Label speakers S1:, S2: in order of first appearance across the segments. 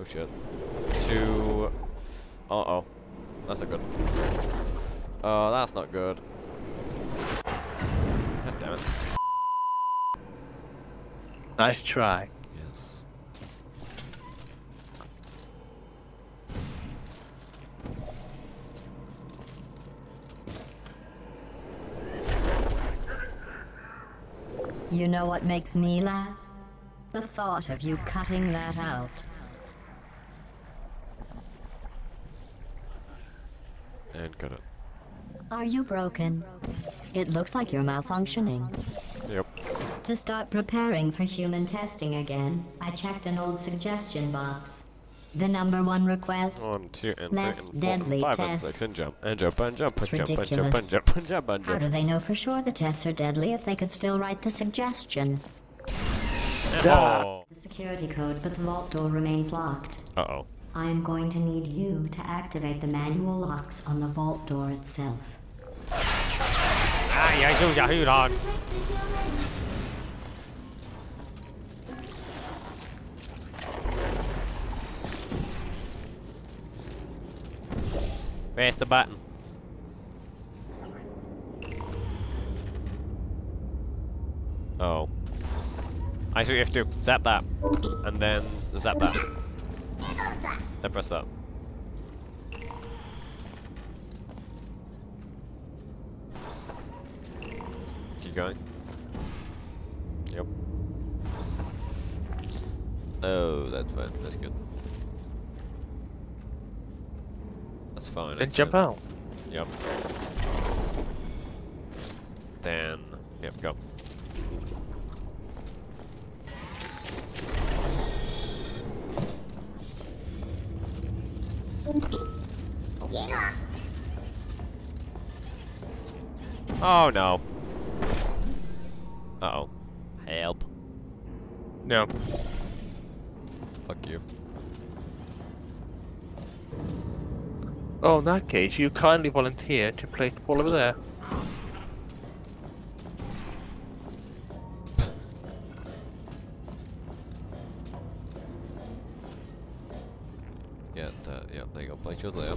S1: Oh shit. To. Uh oh. That's not good. Uh, that's not good. God damn it.
S2: Nice try.
S1: Yes.
S3: You know what makes me laugh? The thought of you cutting that out.
S1: And cut it.
S3: Are you broken? It looks like you're malfunctioning.
S1: Yep.
S3: To start preparing for human testing again, I checked an old suggestion box. The number one request?
S1: One, two, and
S3: Less
S1: three, and
S3: deadly
S1: four, five, and six, and jump, and jump, and jump, and jump, and jump, and jump, and jump, and
S3: How do they know for sure the tests are deadly if they could still write the suggestion?
S1: Oh.
S3: The security code, but the vault door remains locked.
S1: Uh oh.
S3: I am going to need you to activate the manual locks on the vault door itself.
S1: Ah, yeah, do do. Where's the button? Oh. I see you have to. Zap that. And then zap that. Then press that. Keep going. Yep. Oh, that's fine. That's good. That's fine.
S2: Then jump
S1: good.
S2: out.
S1: Yep. Then, yep, go. Oh no. Uh oh. Help.
S2: No.
S1: Fuck you.
S2: Oh, in that case, you kindly volunteer to play football over there.
S1: There you go. Play yours there.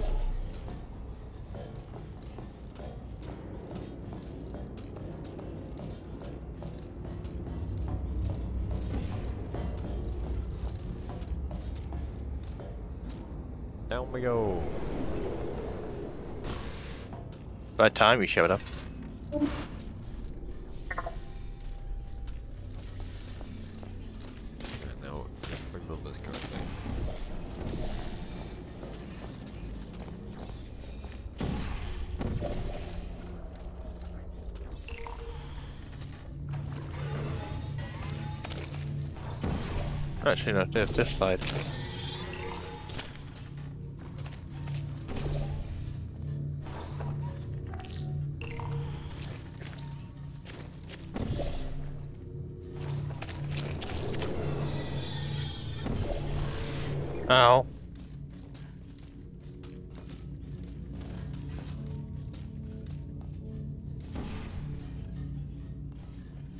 S1: Down we go.
S2: By the time you showed up.
S1: And now, if I remember this correctly.
S2: Actually, no, this, this side. Ow.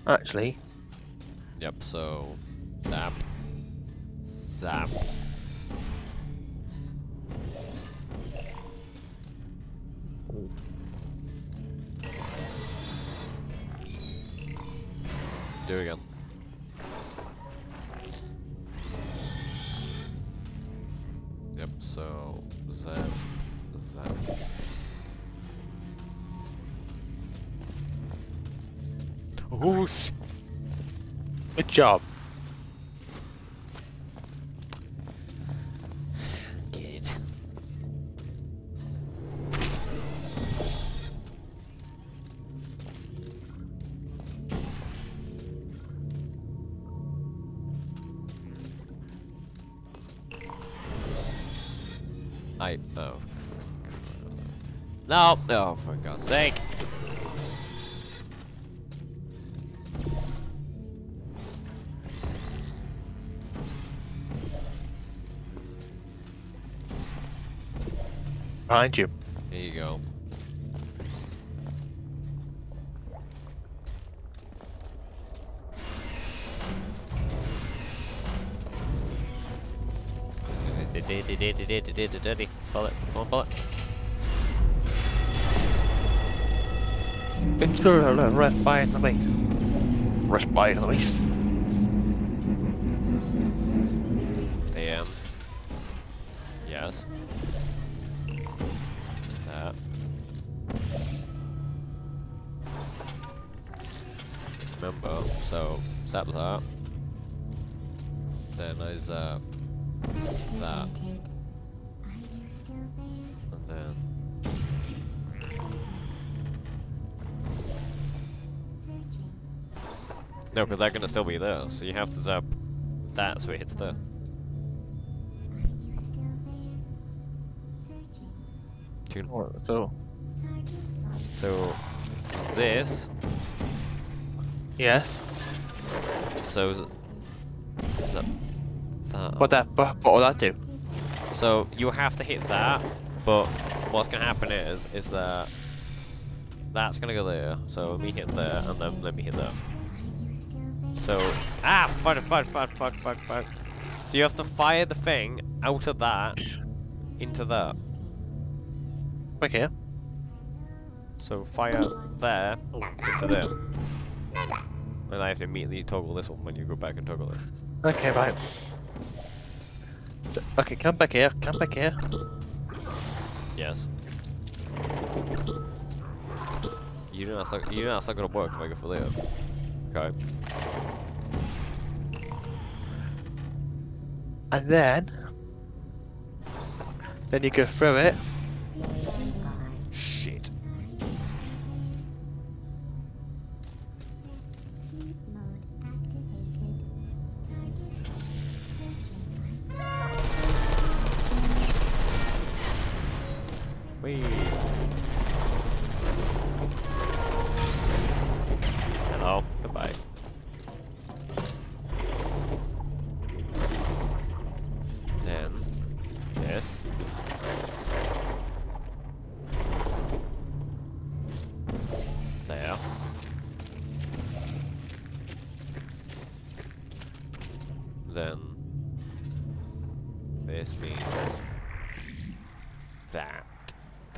S2: Actually,
S1: Yep, so. Zap. Zap. Do it again. Yep, so. Zap. Zap. Oh, sh-
S2: good job.
S1: I oh no oh for God's sake
S2: Behind you.
S1: here you go Pull it. Come on, pull it.
S2: Intruder, rest by the least. Rest by the least.
S1: Damn. Yes. That. Remember, so zap that. Then I zap uh, that. And then No, because they're gonna still be there, so you have to zap that so it hits there. Tune.
S2: Oh, So,
S1: So this,
S2: yes.
S1: so z- that, that.
S2: What that? What, what will that do?
S1: So you have to hit that, but what's gonna happen is, is that that's gonna go there. So let me hit there, and then let me hit there. So ah, fuck, fuck, fuck, fuck, fuck, fuck. So you have to fire the thing out of that into that.
S2: Okay.
S1: So fire there into there. And I have to immediately toggle this one when you go back and toggle it.
S2: Okay, right. Okay, come back here. Come back here.
S1: Yes. You know that's not, you know that's not gonna work if I go for there. Okay.
S2: And then, then you go through it.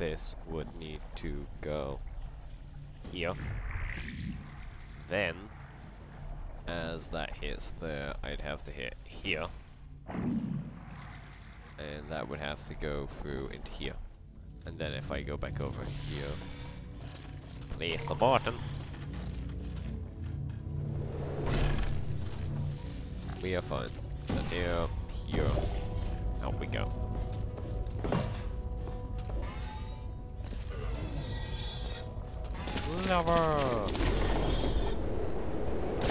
S1: This would need to go here. Then, as that hits there, I'd have to hit here. And that would have to go through into here. And then if I go back over here, place the button. We are fine. Here, here. Out we go. Lover!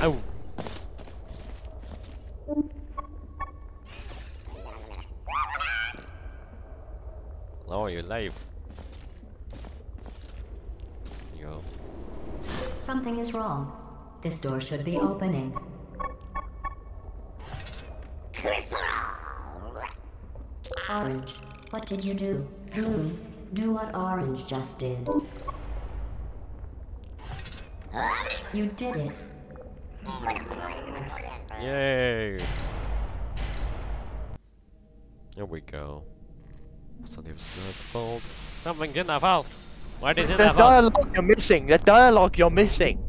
S1: Ow! Oh, you're alive. Yo.
S3: Something is wrong. This door should be opening. Orange, what did you do? Blue, do what Orange just did. You did it.
S1: Yay! Here we go. What's on the other side of the fold? Something's in that vault! What is in
S2: The
S1: that vault?
S2: dialogue you're missing. The dialogue you're missing.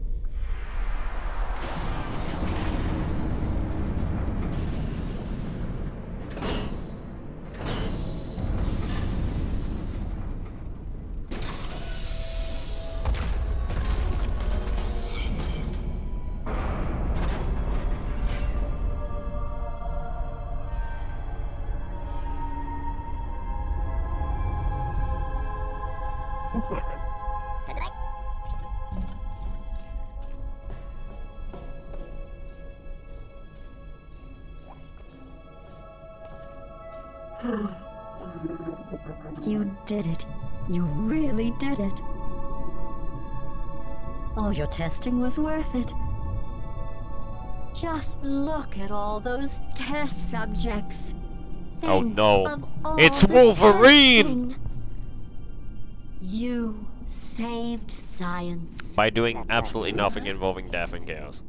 S3: You did it. You really did it. All your testing was worth it. Just look at all those test subjects.
S1: Oh, no. It's Wolverine!
S3: testing. You saved science.
S1: By doing absolutely nothing involving death and chaos.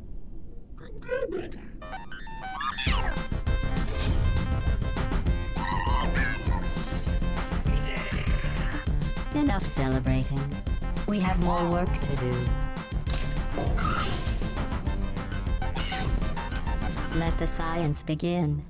S3: Enough celebrating. We have more work to do. Let the science begin.